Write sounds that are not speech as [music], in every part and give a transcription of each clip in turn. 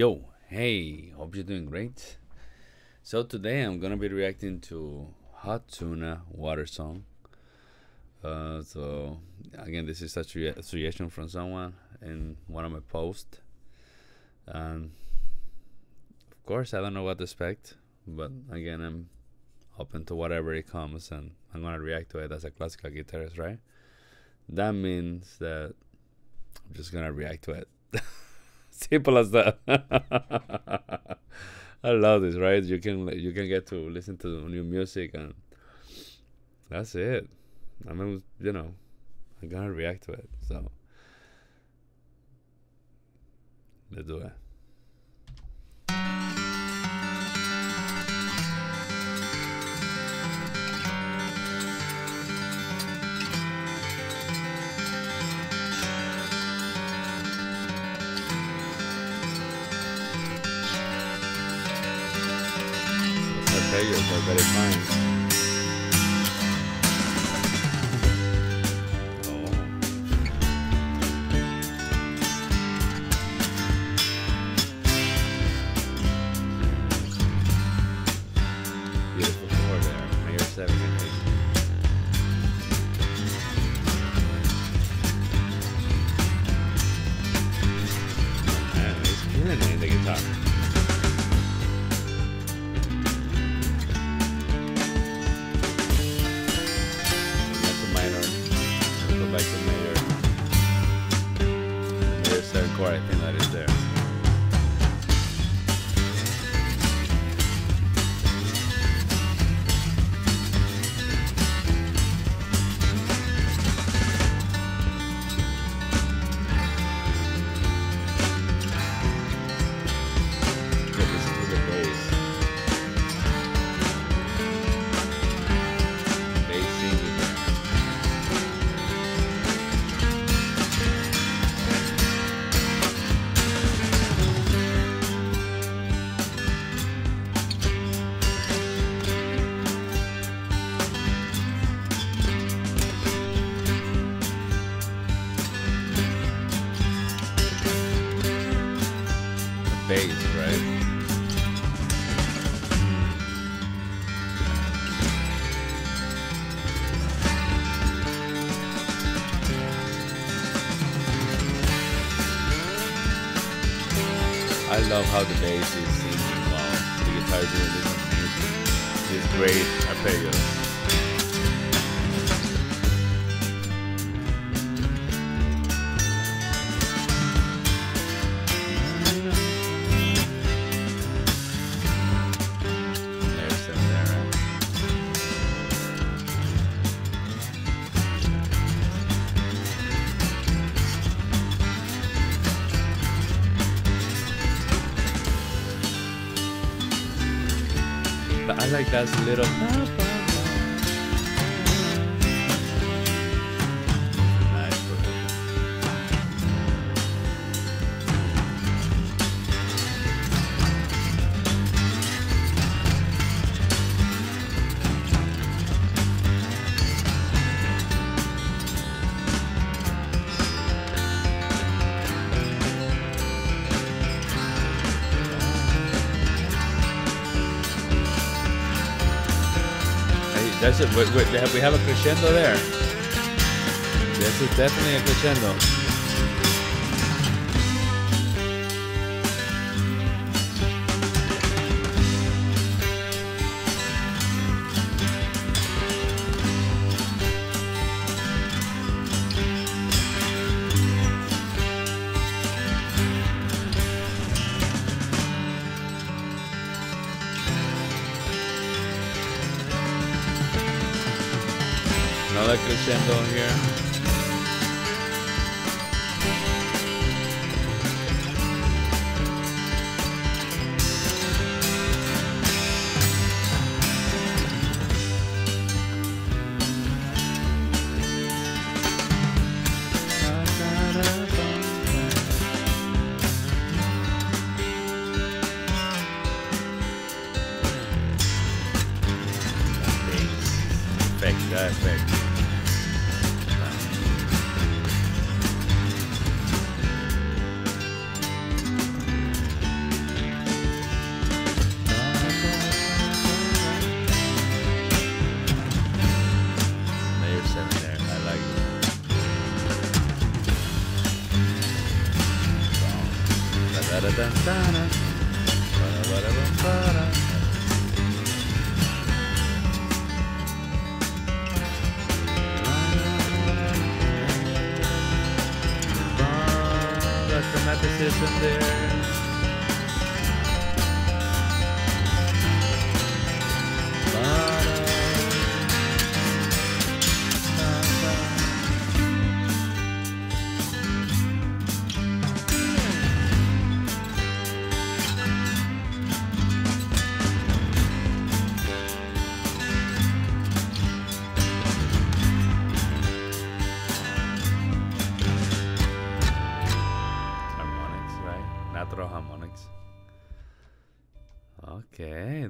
Yo, hey, hope you're doing great. So today I'm gonna be reacting to Hot Tuna Water Song. Uh, so again, this is a suggestion from someone in one of my posts. And of course, I don't know what to expect, but again, I'm open to whatever it comes, and I'm gonna react to it as a classical guitarist, right? That means that I'm just gonna react to it. Simple as that. [laughs] I love this, right? You can you can get to listen to new music, and that's it. I mean, you know, I'm gonna react to it. So let's do it. Ellos are very fine. I bass, right? I love how the bass is singing while the guitar doing this amazing, this great arpeggio. Like that little. That's it. We, we, we have a crescendo there. This is definitely a crescendo. Another crescendo here. Perfect. Chromaticism there.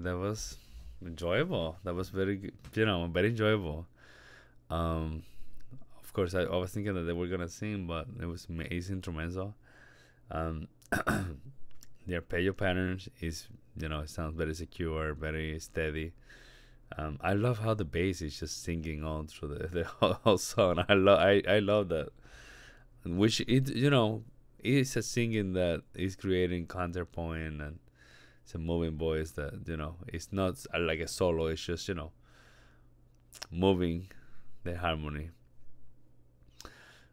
That was enjoyable. That was very, good, you know, very enjoyable. Um, of course, I, I was thinking that they were gonna sing, but it was amazing instrumental. Um, [clears throat] the arpeggio patterns is, you know, it sounds very secure, very steady. Um, I love how the bass is just singing on through the, [laughs] the whole song. I love, I, I love that. Which it, you know, it's a singing that is creating counterpoint and it's a moving voice that you know it's not like a solo it's just you know moving the harmony.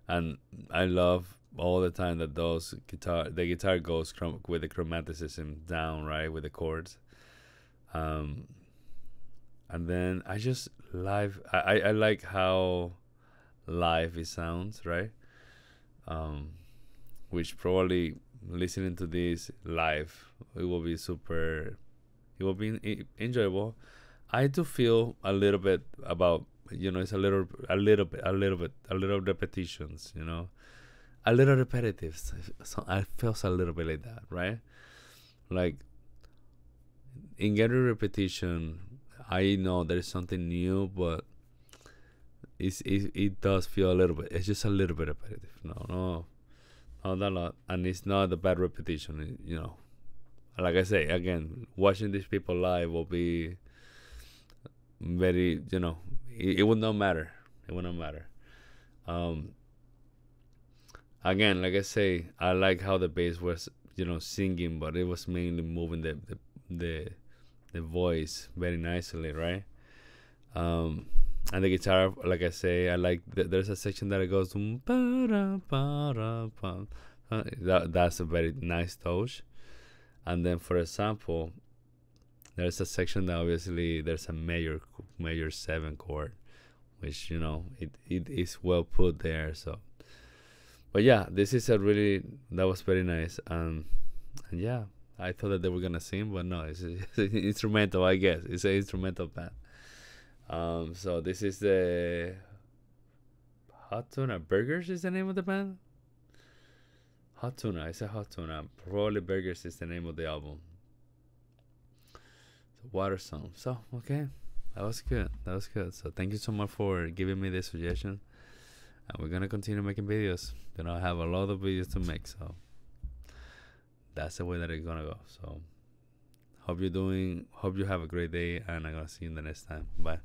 And i love all the time that those guitar the guitar goes with the chromaticism down right with the chords. Um and then i just live i i, I like how live it sounds right? Um which probably listening to this live it will be super it will be en- enjoyable. I do feel a little bit about you know it's a little a little bit a little bit a little repetitions you know? A little repetitive so i feels a little bit like that right? Like in every repetition i know there's something new but it's, it, it does feel a little bit it's just a little bit repetitive no no not a lot and it's not a bad repetition you know. Like i say again watching these people live will be very you know it, it would not matter it would not matter. Um again like i say i like how the bass was you know singing but it was mainly moving the the the, the voice very nicely right? Um and the guitar like i say i like th- there's a section that it goes that, that's a very nice touch. And then for example there's a section that obviously there's a major major seven chord which you know it, it is well put there so. But yeah this is a really that was very nice. Um and yeah i thought that they were gonna sing but no it's, [laughs] it's instrumental i guess. It's an instrumental band um so this is the hot tuna burgers is the name of the band hot tuna it's a hot tuna probably burgers is the name of the album water song. So okay, that was good. That was good. So thank you so much for giving me this suggestion. And we're gonna continue making videos. Then I have a lot of videos to make. So that's the way that it's gonna go. So hope you're doing. Hope you have a great day, and I'm gonna see you in the next time. Bye.